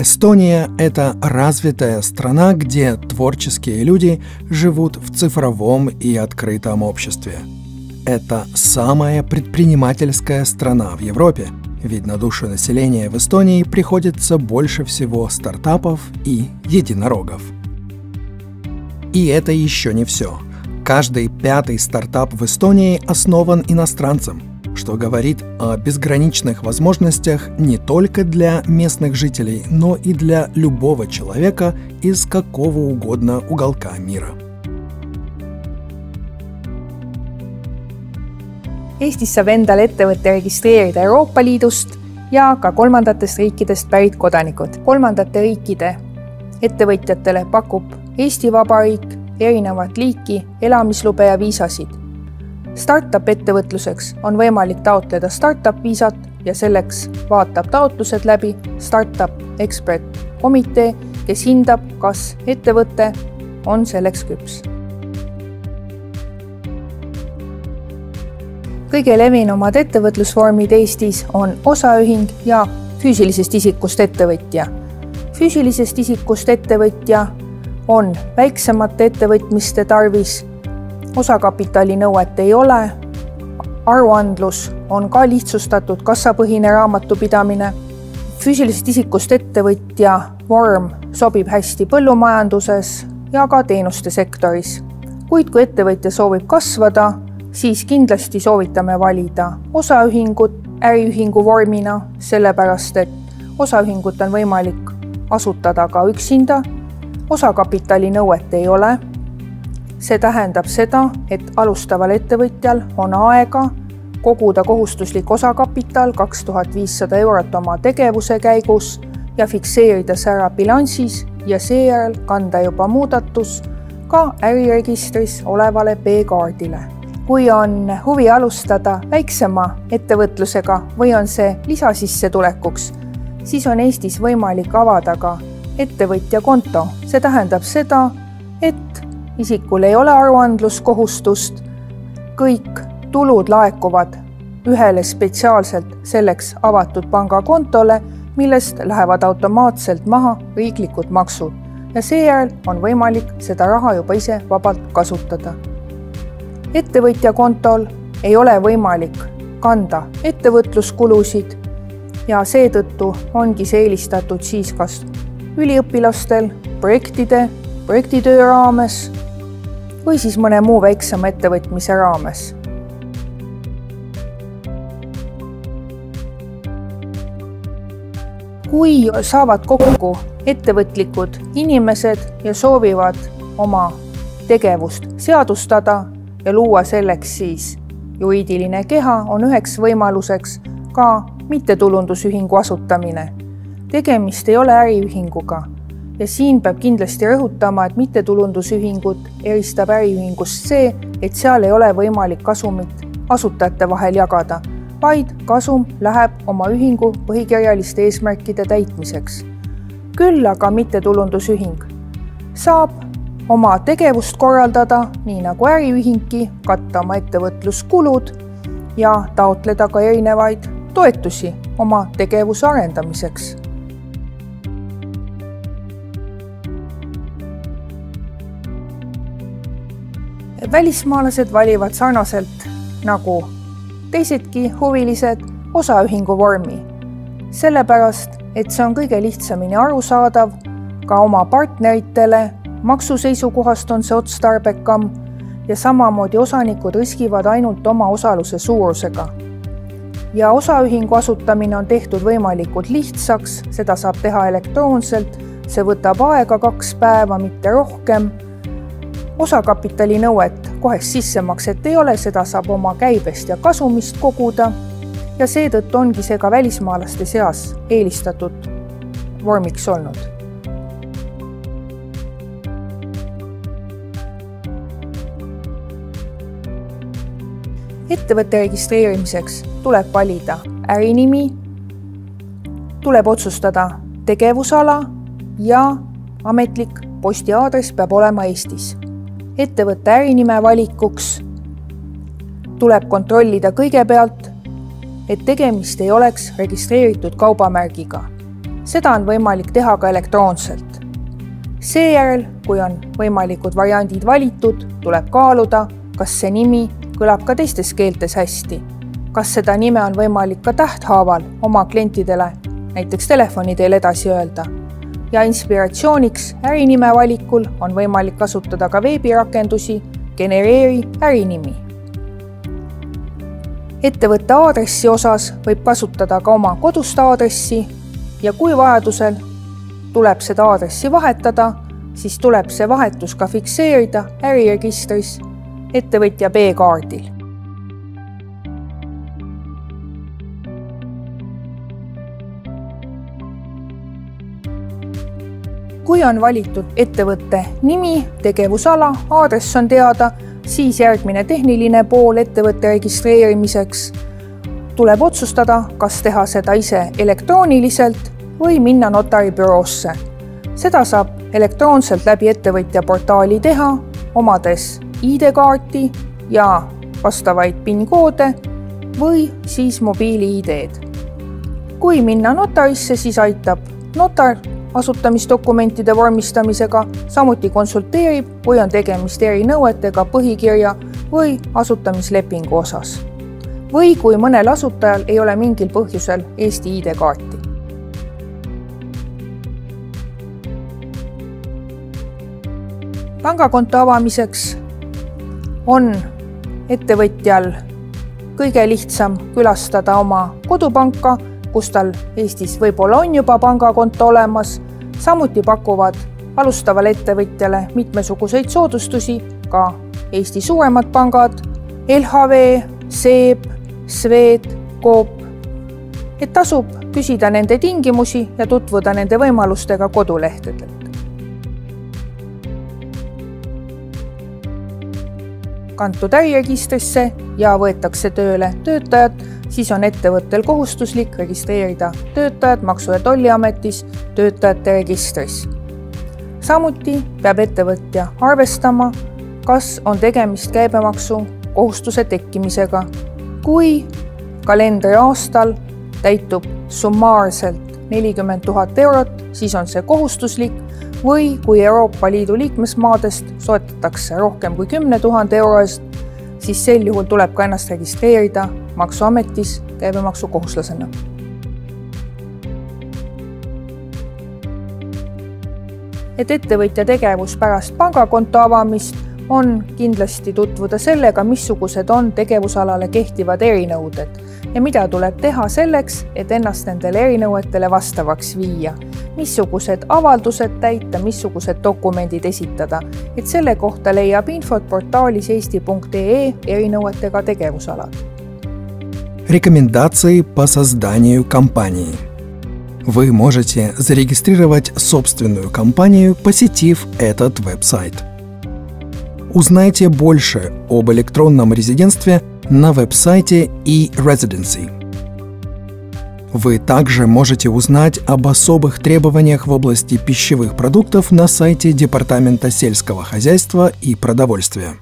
Эстония – это развитая страна, где творческие люди живут в цифровом и открытом обществе. Это самая предпринимательская страна в Европе, ведь на душу населения в Эстонии приходится больше всего стартапов и единорогов. И это еще не все. Каждый пятый стартап в Эстонии основан иностранцем – что говорит о безграничных возможностях не только для местных жителей, но и для любого человека из какого угодно уголка мира. Eestis saab endale ettevõtte registreerida Euroopa Liidust ja ka kolmandatest riikidest pärit kodanikud. kolmandate riikide ettevõtjatele pakub Eesti Vabariik erinevat liiki elamislube ja viisasid Startup ettevõtluseks on võimalik taotleda startup viisat ja selleks vaatab taotlused läbi Startup Expert komitee, kes hindab, kas ettevõte on selleks küps. kõige levinumad ettevõtlusvormid Eestis on osaühing ja füüsilisest isikust ettevõtja. füüsilisest isikust ettevõtja on väiksemate ettevõtmiste tarvis osakapitali nõuet ei ole. aruandlus on ka lihtsustatud kassapõhine raamatupidamine. füüsilisest isikust ettevõtja vorm sobib hästi põllumajanduses ja ka teenuste sektoris. kuid kui ettevõtja soovib kasvada, siis kindlasti soovitame valida osaühingut äriühingu vormina, sellepärast et osaühingut on võimalik asutada ka üksinda. osakapitali nõuet ei ole see tähendab seda, et alustaval ettevõtjal on aega koguda kohustuslik osakapital kaks tuhat viissada eurot oma tegevuse käigus ja fikseerida see ära bilansis ja seejärel kanda juba muudatus ka äriregistris olevale B-kaardile. kui on huvi alustada väiksema ettevõtlusega või on see lisasissetulekuks, siis on Eestis võimalik avada ka ettevõtjakonto. see tähendab seda, et isikul ei ole aruandluskohustust. kõik tulud laekuvad ühele spetsiaalselt selleks avatud pangakontole, millest lähevad automaatselt maha riiklikud maksud ja seejärel on võimalik seda raha juba ise vabalt kasutada. ettevõtja kontol ei ole võimalik kanda ettevõtluskulusid ja seetõttu ongi see eelistatud siis kas üliõpilastel projektide, projektitöö raames või siis mõne muu väiksema ettevõtmise raames. kui saavad kokku ettevõtlikud inimesed ja soovivad oma tegevust seadustada ja luua selleks siis juriidiline keha, on üheks võimaluseks ka mittetulundusühingu asutamine. tegemist ei ole äriühinguga ja siin peab kindlasti rõhutama, et mittetulundusühingut eristab äriühingust see, et seal ei ole võimalik kasumit asutajate vahel jagada, vaid kasum läheb oma ühingu põhikirjaliste eesmärkide täitmiseks. küll aga mittetulundusühing saab oma tegevust korraldada nii nagu äriühingki, katta oma ettevõtluskulud ja taotleda ka erinevaid toetusi oma tegevuse arendamiseks välismaalased valivad sarnaselt nagu teisedki huvilised osaühingu vormi, sellepärast et see on kõige lihtsamini arusaadav ka oma partneritele, maksu seisukohast on see otstarbekam ja samamoodi osanikud riskivad ainult oma osaluse suurusega. ja osaühingu asutamine on tehtud võimalikult lihtsaks, seda saab teha elektroonselt, see võtab aega kaks päeva, mitte rohkem osakapitali nõuet, kohest sissemakset ei ole, seda saab oma käibest ja kasumist koguda ja seetõttu ongi see ka välismaalaste seas eelistatud vormiks olnud. ettevõtte registreerimiseks tuleb valida ärinimi, tuleb otsustada tegevusala ja ametlik postiaadress peab olema Eestis ettevõtte ärinime valikuks tuleb kontrollida kõigepealt, et tegemist ei oleks registreeritud kaubamärgiga. seda on võimalik teha ka elektroonselt. seejärel, kui on võimalikud variandid valitud, tuleb kaaluda, kas see nimi kõlab ka teistes keeltes hästi. kas seda nime on võimalik ka tähthaaval oma klientidele, näiteks telefoni teel edasi öelda. Ja inspiratsiooniks ärinime valikul on võimalik kasutada ka veebirakendusi Genereeri ärinimi ettevõtte aadressi osas võib kasutada ka oma kodust aadressi ja kui vajadusel tuleb seda aadressi vahetada, siis tuleb see vahetus ka fikseerida äriregistris ettevõtja B-kaardil. Kui on valitud ettevõtte nimi, tegevusala, aadress on teada, siis järgmine tehniline pool ettevõtte registreerimiseks tuleb otsustada, kas teha seda ise elektrooniliselt või minna notaribüroosse. seda saab elektroonselt läbi ettevõtja portaali teha, omades ID-kaarti ja vastavaid PIN-koode või siis mobiili-ID-d. kui minna notarisse, siis aitab notar asutamisdokumentide vormistamisega, samuti konsulteerib, kui on tegemist erinõuetega põhikirja või asutamislepingu osas. või kui mõnel asutajal ei ole mingil põhjusel Eesti ID-kaarti. pangakonto avamiseks on ettevõtjal kõige lihtsam külastada oma kodupanka, kus tal Eestis võib-olla on juba pangakonto olemas. Samuti pakuvad alustavale ettevõtjale mitmesuguseid soodustusi ka Eesti suuremad pangad, LHV, SEB, Swed, Coop. et tasub küsida nende tingimusi ja tutvuda nende võimalustega kodulehtedel. kantud äriregistrisse ja võetakse tööle töötajad, siis on ettevõttel kohustuslik registreerida töötajad Maksu- ja Tolliametis töötajate registris. samuti peab ettevõtja arvestama, kas on tegemist käibemaksu kohustuse tekkimisega. kui kalendriaastal täitub summaarselt nelikümmend tuhat eurot, siis on see kohustuslik või kui Euroopa Liidu liikmesmaadest soetatakse rohkem kui kümne tuhande euro eest, siis sel juhul tuleb ka ennast registreerida Maksuametis käibemaksukohuslasena. et ettevõtja tegevus pärast pangakonto avamist on kindlasti tutvuda sellega, missugused on tegevusalale kehtivad erinõuded ja mida tuleb teha selleks, et ennast nendele erinõuetele vastavaks viia missugused avaldused täita, missugused dokumendid esitada, et selle kohta leiab infot portaalis eesti.ee erinõuetega tegevusalad. Рекомендации по созданию компании. Вы можете зарегистрировать собственную компанию, посетив этот веб-сайт. Узнайте больше об электронном резидентстве на веб-сайте e-residency. Вы также можете узнать об особых требованиях в области пищевых продуктов на сайте Департамента сельского хозяйства и продовольствия.